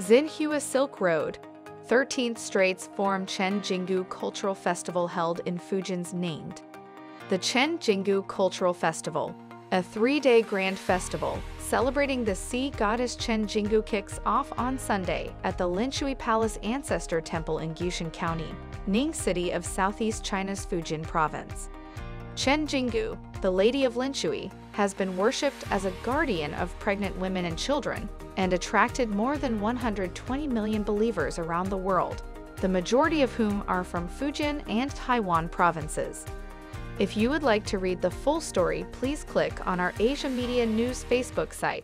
Xinhua Silk Road, 13th Straits Forum Chen Jinggu Cultural Festival held in Fujian's Ningde. The Chen Jinggu Cultural Festival, a three-day grand festival celebrating the sea goddess Chen Jinggu kicks off on Sunday at the Linshui Palace Ancestor Temple in Gutian County, Ningde City of southeast China's Fujian province. Chen Jinggu, the Lady of Linshui, has been worshipped as a guardian of pregnant women and children and attracted more than 120 million believers around the world, the majority of whom are from Fujian and Taiwan provinces. If you would like to read the full story, please click on our Asia Media News Facebook site